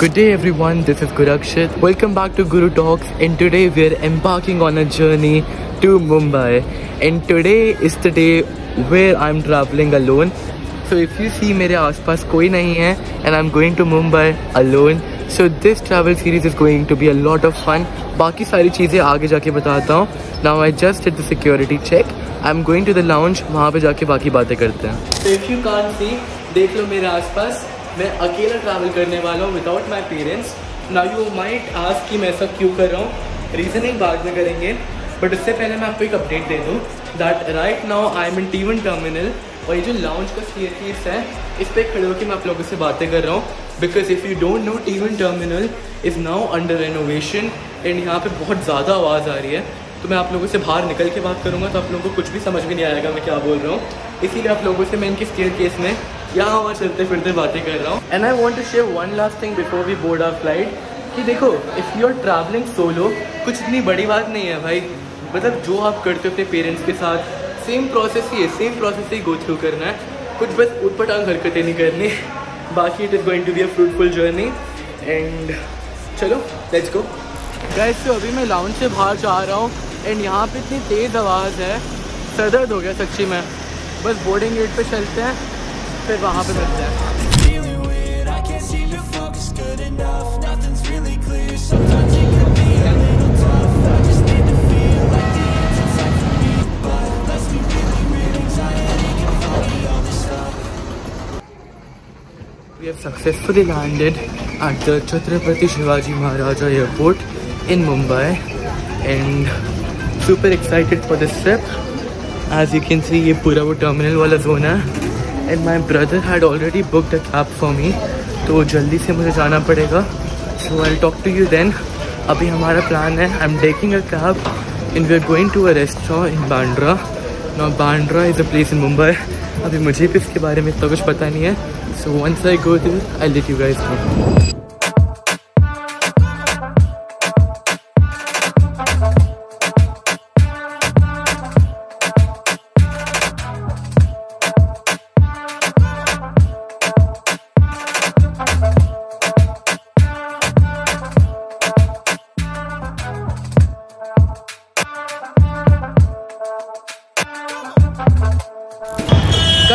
Good day everyone, this is Gurakshit. Welcome back to Guru Talks and today we are embarking on a journey to Mumbai and today is the day where I'm traveling alone. So if you see मेरे आसपास कोई नहीं है and I'm going to Mumbai alone. So this travel series is going to be a lot of fun. बाकी सारी चीज़ें आगे जाके बताता हूँ. Now I just did the security check. I'm going to the lounge. वहाँ पे जाके बाकी बातें करते हैं. So if you can't see, देख लो मेरे आसपास मैं अकेला ट्रैवल करने वाला हूँ विदाउट माई पेरेंट्स ना यू माइट आज कि मैं ऐसा क्यों कर रहा हूँ? रीज़निंग बाद में करेंगे बट उससे पहले मैं आपको एक अपडेट दे दूँ that right now I am in T one terminal और ये जो लाउंज का स्टेयर है, इस पर खड़े होकर मैं आप लोगों से बातें कर रहा हूँ। Because if you don't know T one terminal is now under renovation and यहाँ पे बहुत ज़्यादा आवाज़ आ रही है। तो मैं आप लोगों से बाहर निकल के बात करूँगा तो आप लोगों को कुछ भी समझ में नहीं आएगा मैं क्या बोल रहा हूँ। इसीलिए आप लोगों से मैं इनकी स्टेयर केस में यहाँ वहाँ चलते फिरते बातें कर रहा हूँ। And I want to share one last thing before we board our flight कि देखो if you are travelling solo कुछ इतनी बड़ी बात नहीं है भाई। मतलब जो आप करते हो अपने पेरेंट्स के साथ सेम प्रोसेस ही है सेम प्रोसेस ही गो थ्रू करना है। कुछ बस उठपटांग हरकतें नहीं करनी। बाकी it is going to be a fruitful journey and चलो लेट्स गो गैस तो अभी मैं लाउंज से बाहर जा रहा हूँ एंड यहाँ पे इतनी तेज़ आवाज़ है। सरदर्द हो गया सच्ची में। बस बोर्डिंग गेट पे चलते हैं। फिर वहाँ पे मिलते हैं successfully landed at the Chhatrapati Shivaji Maharaja Airport in Mumbai and super excited for this trip. As you can see, ये पूरा वो terminal वाला zone है and my brother had already book the cab for me तो जल्दी से मुझे जाना पड़ेगा। So I talk to you then अभी हमारा प्लान है I am taking a cab and we are going to a restaurant in Bandra no Bandra is a place in Mumbai अभी मुझे भी इसके बारे में इतना कुछ पता नहीं है। सो वंस आई गो दिल I let you guys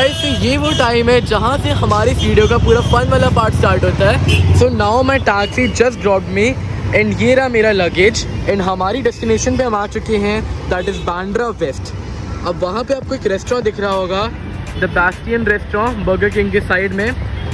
guys ये वो टाइम है जहाँ से हमारी वीडियो का पूरा फन वाला पार्ट स्टार्ट होता है। So now my taxi just drop me and ये रहा मेरा लगेज एंड हमारी डेस्टिनेशन पे हम आ चुके हैं दैट इज़ बांड्रा वेस्ट अब वहाँ पे आपको एक रेस्टोरेंट दिख रहा होगा the Bastian restaurant Burger King के साइड में।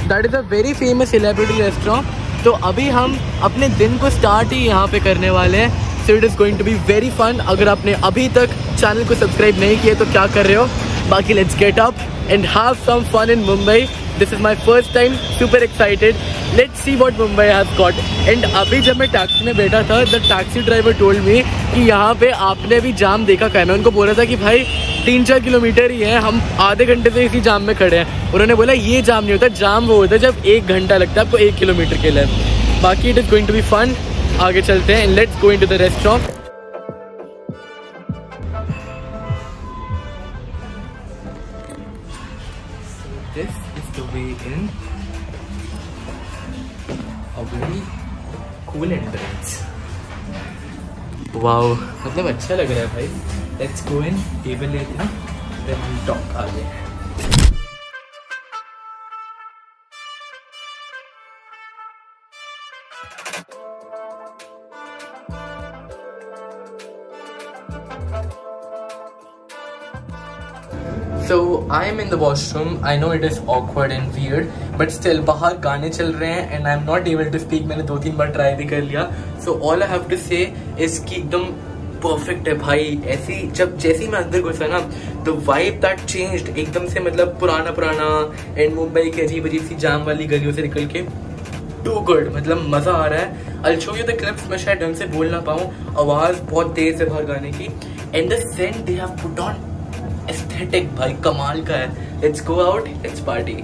That is a very famous celebrity restaurant तो अभी हम अपने दिन को स्टार्ट ही यहाँ पे करने वाले हैं। So it is going to be very fun अगर आपने अभी तक चैनल को सब्सक्राइब नहीं किया तो क्या कर रहे हो? बाकी let's get up and have some fun in Mumbai. This is my first time, super excited. Let's see what Mumbai has got. And अभी जब मैं टैक्सी में बैठा था the taxi driver told me कि यहाँ पे आपने भी जाम देखा क्या मैं उनको बोल रहा था कि भाई तीन चार किलोमीटर ही है हम आधे घंटे से इसी जाम में खड़े हैं उन्होंने बोला ये जाम नहीं होता जाम वो होता है जब एक घंटा लगता है आपको एक किलोमीटर के लिए बाकी it is going to be fun आगे चलते हैं let's go into the restaurant very cool entrance. Wow. मतलब अच्छा लग रहा है भाई। लेट्स गो इन टेबल लेते हैं देन हम टॉक आगे So I am in the washroom I know it is awkward and weird, but still बाहर गाने चल रहे हैं and I am not able to speak मैंने दो तीन बार ट्राई भी कर लिया. So all I have to say is कि एकदम परफेक्ट है भाई ऐसी जब जैसे मैं अंदर घुसा ना तो वाइब दैट चेंज्ड एकदम से मतलब पुराना पुराना एंड मुंबई की अजीब अजीब सी जाम वाली गलियों से निकल के टू गुड मतलब मज़ा आ रहा है I show you the clips मैं शायद ढंग से बोल ना पाऊँ आवाज़ बहुत तेज है बाहर गाने की and the scent they have put on aesthetic भाई कमाल का है let's go out let's party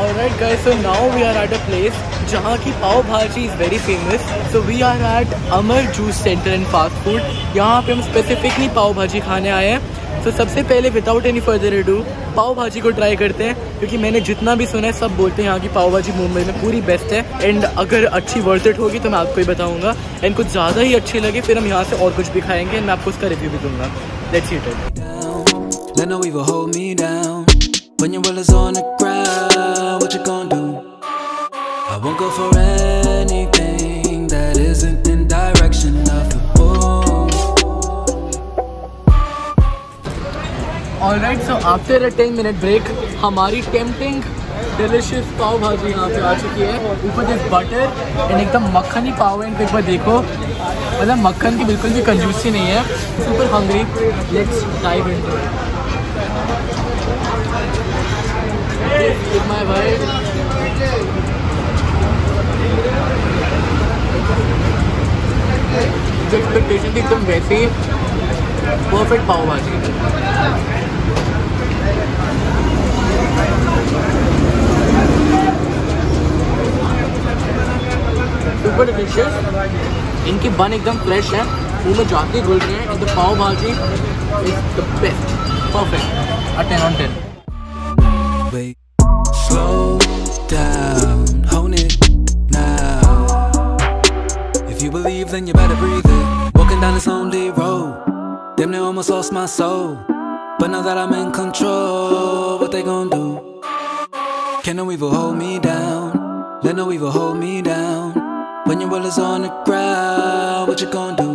Alright guys, so now we are at a place जहाँ की pav bhaji is very famous so we are at Amar juice centre and fast food यहाँ पे हम specifically पाव भाजी खाने आए हैं. तो so, सबसे पहले without any further ado pav bhaji को ट्राई करते हैं क्योंकि मैंने जितना भी सुना है सब बोलते हैं यहाँ की पाव भाजी मुंबई में पूरी बेस्ट है. एंड अगर अच्छी वर्थ इट होगी तो मैं आपको ही बताऊँगा. एंड कुछ ज़्यादा ही अच्छी लगे फिर हम यहाँ से और कुछ भी खाएँगे एंड मैं आपको उसका रिव्यू भी दूँगा. Let's eat it Let no evil hold me down. When your will is on the ground, what you gonna do? Won't go for anything that isn't in direction of the boom. Alright, so after a 10 minute break, हमारी tempting delicious pav bhaji यहाँ पे आ चुकी है। ऊपर this butter and एकदम मक्खन पाव है एक बार देखो। मतलब मक्खन की बिल्कुल भी कंजूसी नहीं है। Super hungry let's dive it my भाई जो एक्सपेक्टेशन थी एकदम वैसे ही परफेक्ट पाव भाजी सुपर डिलिशियस इनकी बन एकदम फ्रेश है। मुँह में जाते घुल रहे हैं। The pav bhaji is the best perfect a 10 on 10 Wait, slow down, hone it now. If you believe, then you better breathe Walking down this lonely road, damn near almost lost my soul. But now that I'm in control, what they gonna do? Can no evil hold me down? Let no evil hold me down. When your will is on the ground, what you gonna do?